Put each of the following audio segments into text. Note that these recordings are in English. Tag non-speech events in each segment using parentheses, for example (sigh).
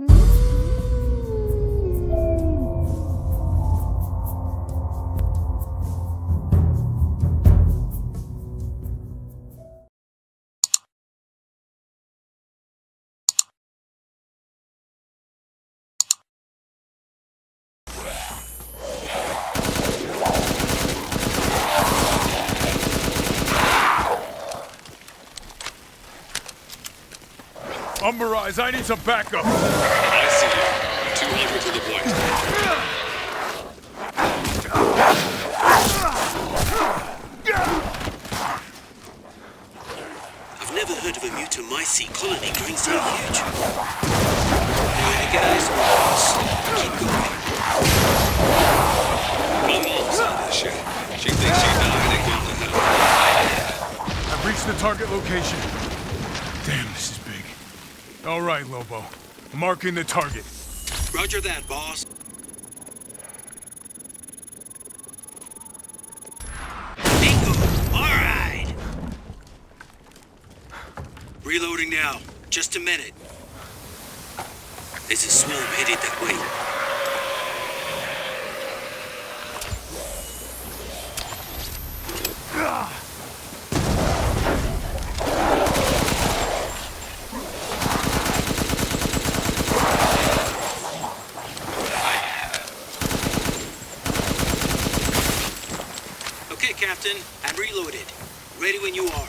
Mm-hmm. Umberize, I need some backup. I see you. 200 to the point. I've never heard of a Mutomycete colony growing so huge. Anyway, guys, keep going. My mom's on this shit. She thinks she died and hell. I've reached the target location. Damn, this is big. All right, Lobo. Marking the target. Roger that, boss. Bingo! All right! Reloading now. Just a minute. There's a swarm headed that way. Captain. I'm reloaded. Ready when you are.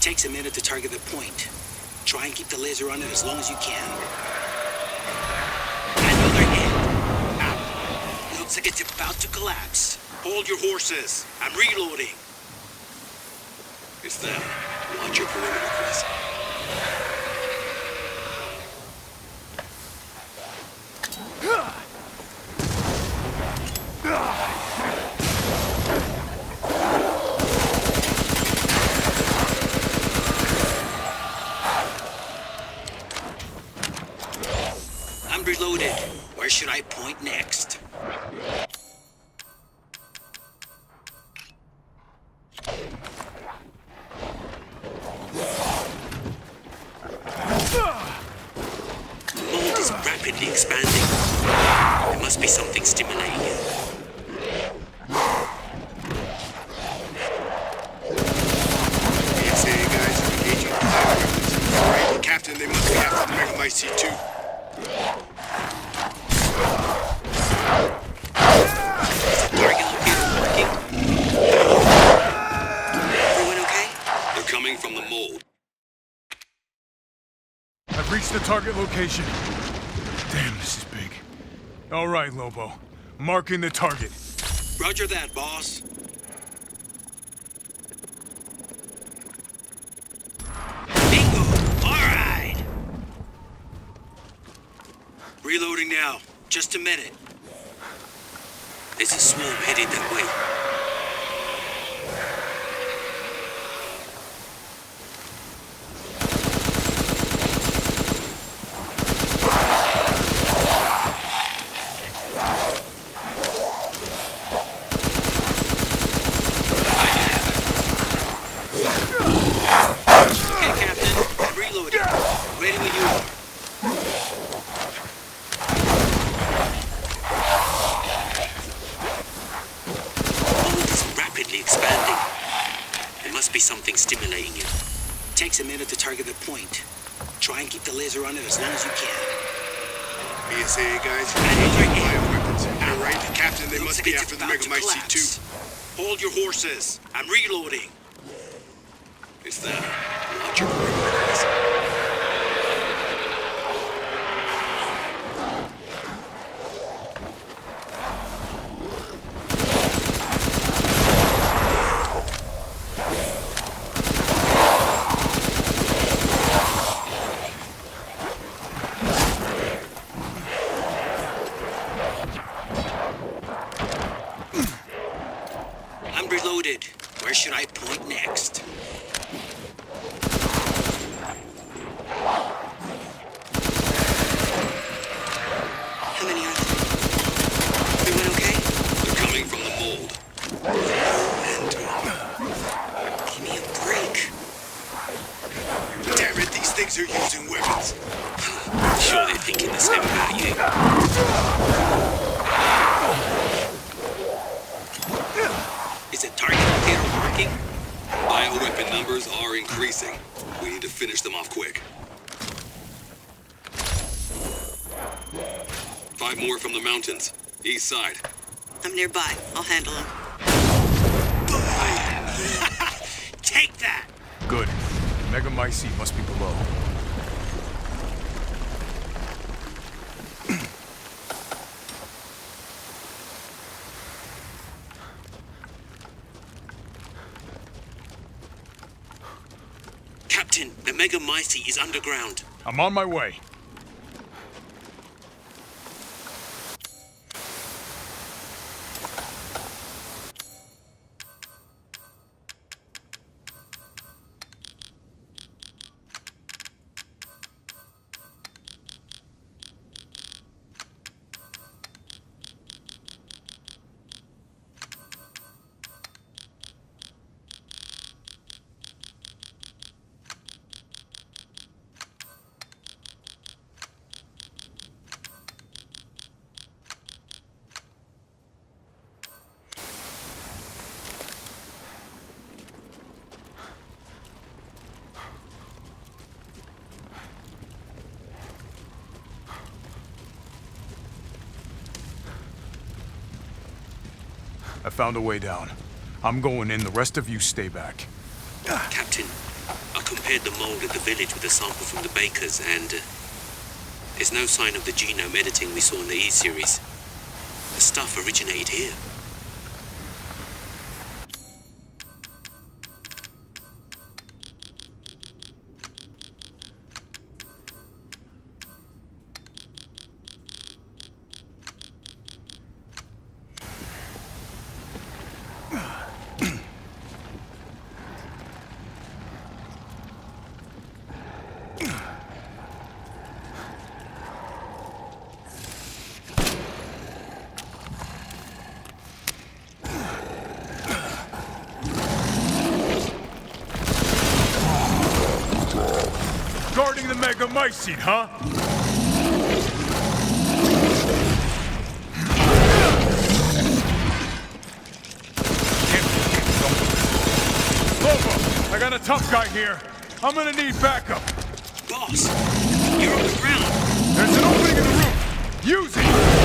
Takes a minute to target the point. Try and keep the laser on it as long as you can. Another hit. Ah, looks like it's about to collapse. Hold your horses. I'm reloading. It's them. Watch your perimeter, Chris. I'm reloaded. Where should I point next? I've reached the target location. Damn, this is big. All right, Lobo. Marking the target. Roger that, boss. Bingo! All right! Reloading now. Just a minute. There's a swarm headed that way. Okay, Captain. I'm reloading. Ready when you are. mold is rapidly expanding. There must be something stimulating it. Takes a minute to target the point. Try and keep the laser on it as long as you can. BSAA guys are engaging with fire weapons. Alright, Captain, they Looks must like be after the Megamycete too. Hold your horses. I'm reloading. It's your perimeter, Chris. I'm reloaded. Where should I point next? the same about you. Is the target locator working? Bioweapon numbers are increasing. We need to finish them off quick. Five more from the mountains. East side. I'm nearby. I'll handle them. (laughs) Take that! Good. Megamycete must be below. Captain, is underground. I'm on my way. I found a way down. I'm going in, the rest of you stay back. Captain, I compared the mold at the village with a sample from the bakers, and uh, there's no sign of the genome editing we saw in the E-series. The stuff originated here. Guarding the Megamycete, huh? Lobo, I got a tough guy here. I'm gonna need backup. Boss, you're on the ground. There's an opening in the roof. Use it.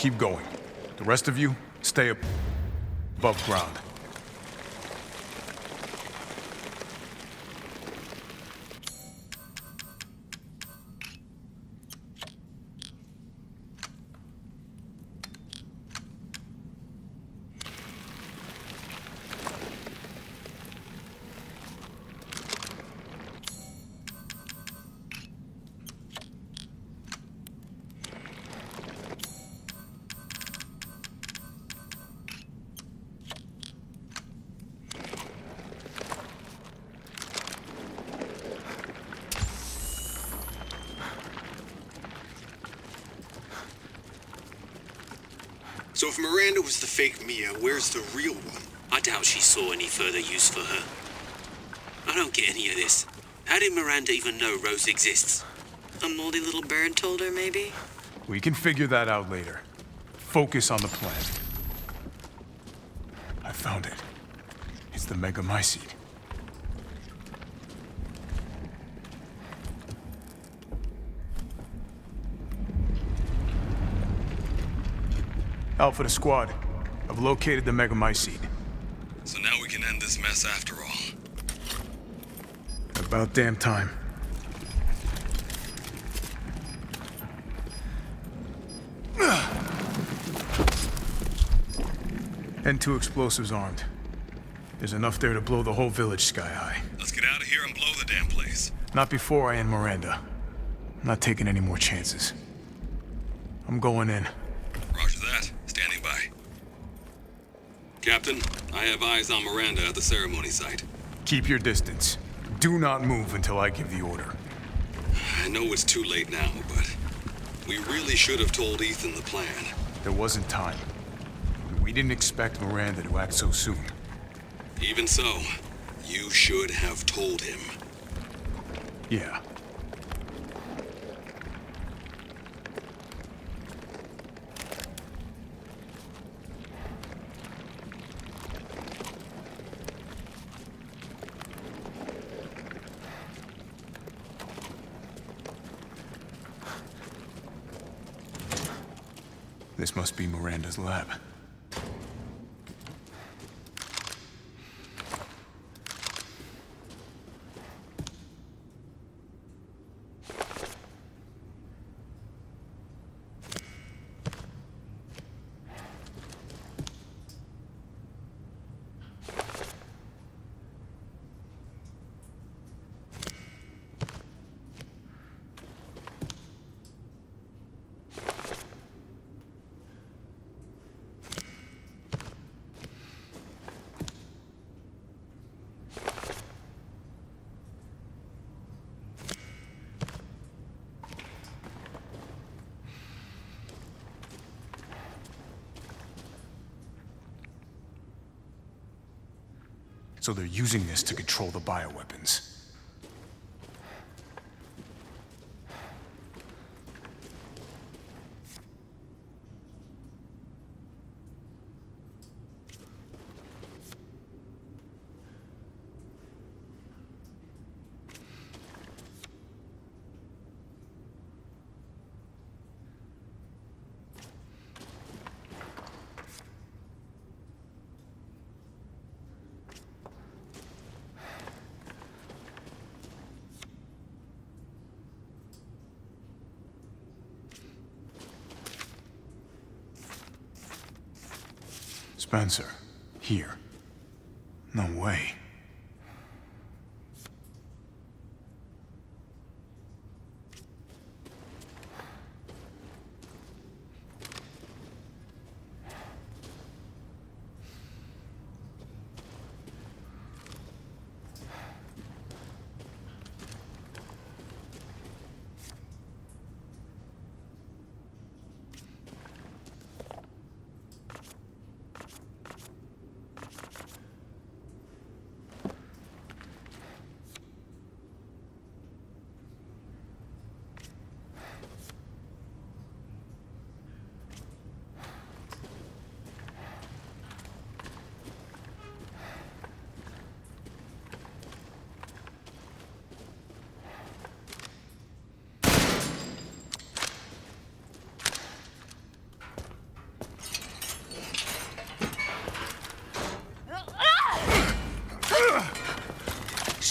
Keep going. The rest of you, stay above ground. So if Miranda was the fake Mia, where's the real one? I doubt she saw any further use for her. I don't get any of this. How did Miranda even know Rose exists? A moldy little bird told her, maybe? We can figure that out later. Focus on the plan. I found it. It's the Megamycete. Alpha to squad. I've located the Megamycete. So now we can end this mess after all. About damn time. And two explosives armed. There's enough there to blow the whole village sky high. Let's get out of here and blow the damn place. Not before I end Miranda. I'm not taking any more chances. I'm going in. Roger that. Standing by. Captain, I have eyes on Miranda at the ceremony site. Keep your distance. Do not move until I give the order. I know it's too late now, but we really should have told Ethan the plan. There wasn't time. We didn't expect Miranda to act so soon. Even so, you should have told him. Yeah. This must be Miranda's lab. So they're using this to control the bioweapons. Spencer, here. No way.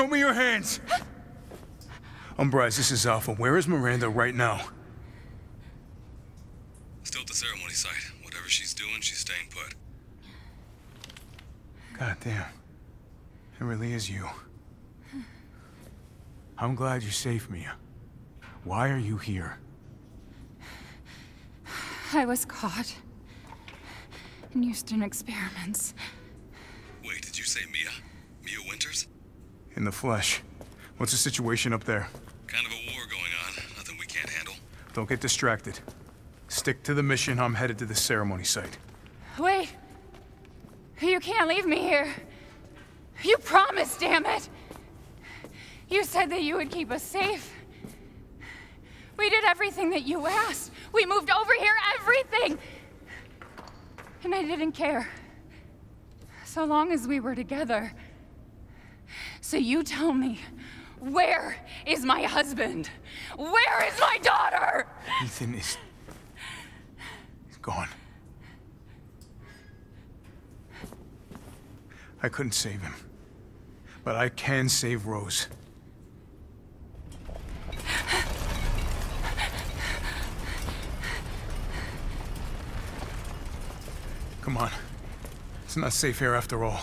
Show me your hands! Umbrise, this is Alpha. Where is Miranda right now? Still at the ceremony site. Whatever she's doing, she's staying put. God damn. It really is you. I'm glad you saved me. Why are you here? I was caught in Houston experiments. Wait, did you say Mia? Mia Winters? In the flesh. What's the situation up there? Kind of a war going on. Nothing we can't handle. Don't get distracted. Stick to the mission. I'm headed to the ceremony site. Wait! You can't leave me here. You promised, damn it! You said that you would keep us safe. We did everything that you asked. We moved over here, everything! And I didn't care. So long as we were together. So you tell me, where is my husband? Where is my daughter? Ethan is... Gone. I couldn't save him. But I can save Rose. Come on. It's not safe here after all.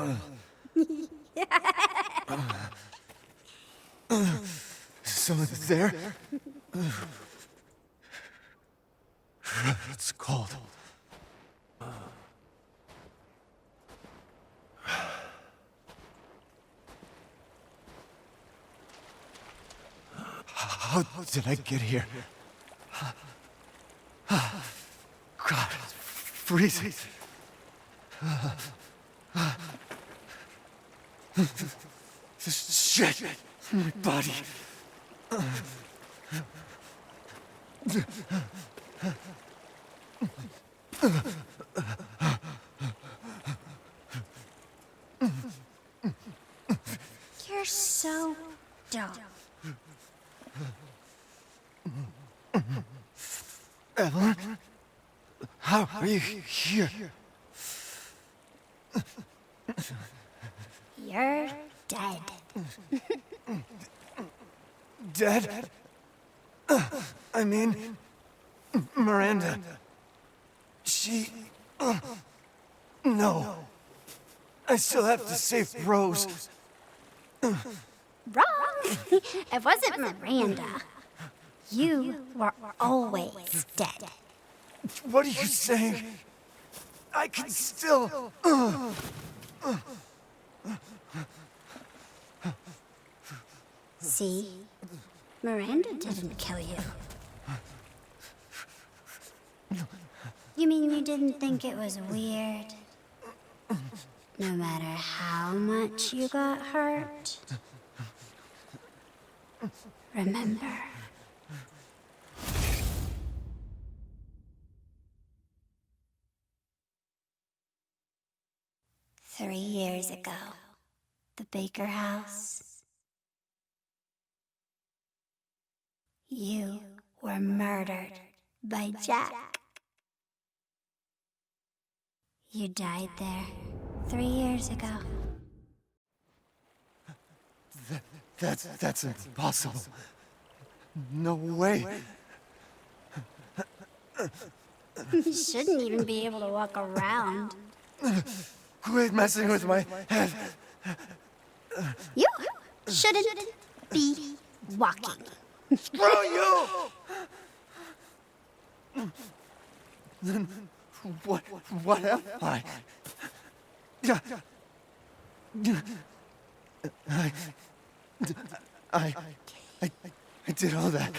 going (laughs) on? Someone there? It's cold. How did I get here? God, it's freezing. Shit my body. You're so dumb. Eveline? How are you here? You're dead. Dead? I mean, Miranda. She. No. I still have to save Rose. Wrong! it wasn't Miranda. You were always dead. What are you saying? I can still. See? Miranda didn't kill you. You mean you didn't think it was weird? No matter how much you got hurt? Remember. Three years ago, the Baker House. You were murdered by Jack. You died there three years ago. That's that's impossible. No way. You shouldn't even be able to walk around. Quit messing with my head. You shouldn't be walking. Screw you! Then what what am I? I, I, I, I did all that.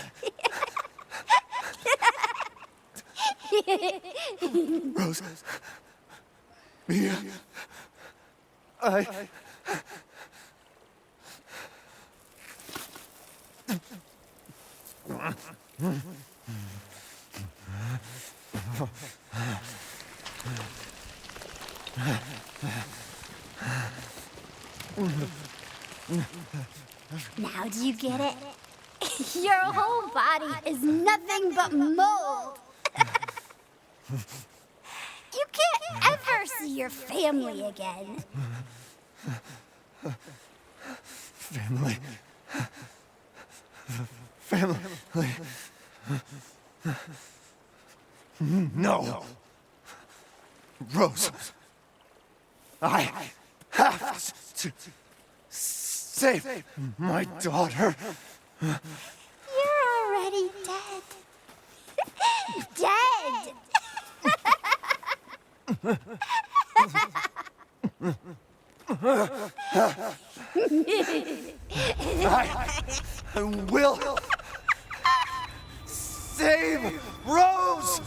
Rose, Mia, I. Now do you get it? (laughs) Your whole body is nothing but mold. (laughs) you can't ever see your family again. Family. Family. No. Rose. I have to save my daughter. You're already dead. dead! I will Save Rose!